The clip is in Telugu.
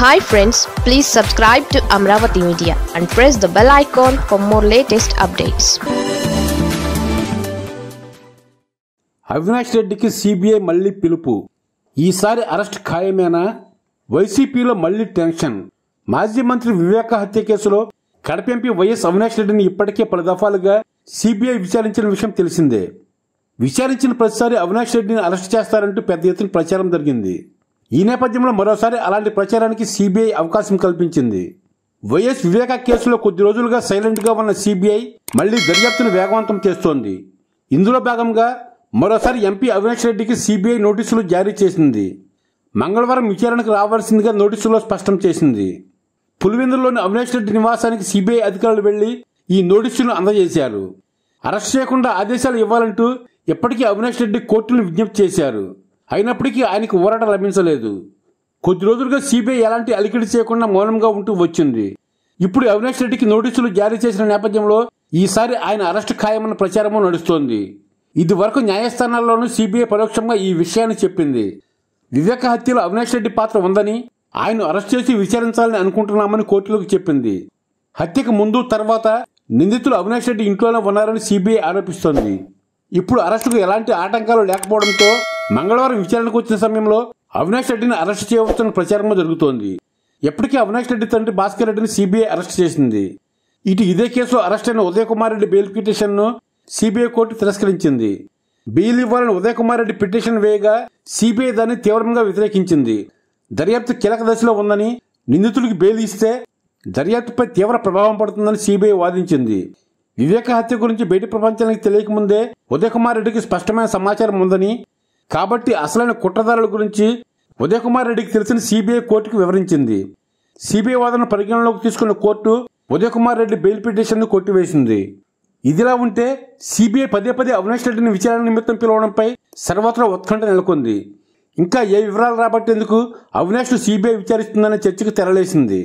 Hi friends please subscribe to Amaravati media and press the bell icon for more latest updates Avinash రెడ్డికి సిబిఐ మళ్ళీ పిలుపు. ఈసారి అరెస్ట్ ఖాయమేనా? వైసీపీలో మళ్ళీ టెన్షన్. మాజీ మంత్రి వివేక హత్య కేసులో కడప ఎంపీ వైఎస్ అవినాష్ రెడ్డిని ఇప్పటికే పలు దఫాలుగా సిబిఐ విచారించిన విషయం తెలిసిందే. విచారించిన ప్రతిసారి అవినాష్ రెడ్డిని అరెస్ట్ చేస్తారంటూ పెద్ద ఎత్తున ప్రచారం జరిగింది. ఈ నేపథ్యంలో మరోసారి అలాంటి ప్రచారానికి సిబిఐ అవకాశం కల్పించింది. వైఎస్ వివేక కేసులో కొద్ది రోజులుగా సైలెంట్గా ఉన్న సిబిఐ మళ్ళీ దర్యాప్తును వేగవంతం చేస్తోంది. ఇందులో భాగంగా మరోసారి ఎంపీ అవినాష్ రెడ్డికి సిబిఐ నోటీసులు జారీ చేసింది. మంగళవారం విచారణకు రావాల్సిందిగా నోటీసులో స్పష్టం చేసింది. పులివెందులోని అవినాష్ రెడ్డి నివాసానికి సిబిఐ అధికారులు వెళ్ళి ఈ నోటీసులను అందజేశారు. అరెస్ట్ చేయకుండా ఆదేశాలు ఇవ్వాలంటూ ఇప్పటికీ అవినాష్ రెడ్డి కోర్టును విజ్ఞప్తి చేశారు. అయినప్పటికీ ఆయనకు ఊరట లభించలేదు. కొద్ది రోజులుగా సిబిఐ ఎలాంటి అలికిడి చేయకుండా మౌనంగా ఉంటూ వచ్చింది. ఇప్పుడు అవినాష్ రెడ్డికి నోటీసులు జారీ చేసిన నేపథ్యంలో ఈసారి ఆయన అరెస్ట్ ఖాయమన్న ప్రచారము నడుస్తోంది. ఇది వరకు న్యాయస్థానాల్లోనూ సిబిఐ పరోక్షంగా ఈ విషయాన్ని చెప్పింది. వివేక హత్యలో అవినాష్ రెడ్డి పాత్ర ఉందని ఆయన అరెస్ట్ చేసి విచారించాలని అనుకుంటున్నామని కోర్టులకు చెప్పింది. హత్యకు ముందు తర్వాత నిందితులు అవినాష్ రెడ్డి ఇంట్లోనే ఉన్నారని సిబిఐ ఆరోపిస్తోంది. ఇప్పుడు అరెస్టుకు ఎలాంటి ఆటంకాలు లేకపోవడంతో మంగళవారం విచారణకు వచ్చిన సమయంలో అవినాష్ రెడ్డిని అరెస్ట్ చేయవచ్చని ప్రచారం జరుగుతోంది. ఎప్పటికీ అవినాష్ రెడ్డి తండ్రి భాస్కర్ రెడ్డిని సిబిఐ అరెస్ట్ చేసింది. ఇటు ఇదే కేసులో అరెస్ట్ అయిన ఉదయ కుమార్ రెడ్డి బెయిల్ పిటిషన్ను సిబిఐ కోర్టు తిరస్కరించింది. బెయిల్ ఇవ్వాలని ఉదయ కుమార్ రెడ్డి పిటిషన్ వేయగా సిబిఐ దాన్ని తీవ్రంగా వ్యతిరేకించింది. దర్యాప్తు కీలక దశలో ఉందని నిందితుడికి బెయిల్ ఇస్తే దర్యాప్తుపై తీవ్ర ప్రభావం పడుతుందని సిబిఐ వాదించింది. వివేక హత్య గురించి బయట ప్రపంచానికి తెలియకముందే ఉదయ్ కుమార్ రెడ్డికి స్పష్టమైన సమాచారం ఉందని కాబట్టి అసలైన కుట్రదారుల గురించి ఉదయకుమార్ రెడ్డికి తెలిసిన సిబిఐ కోర్టుకు వివరించింది. సిబిఐ వాదన పరిగణలోకి తీసుకున్న కోర్టు ఉదయకుమార్ రెడ్డి బెయిల్ పిటిషన్ను కొట్టివేసింది. ఇదిలా ఉంటే సిబిఐ పదే పదే అవినాష్ రెడ్డిని విచారణ నిమిత్తం పిలవడంపై సర్వత్రా ఉత్కంఠ నెలకొంది. ఇంకా ఏ వివరాలు రాబట్టేందుకు అవినాష్ను సిబిఐ విచారిస్తుందనే చర్చకు తెరలేసింది.